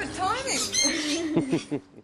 Good timing.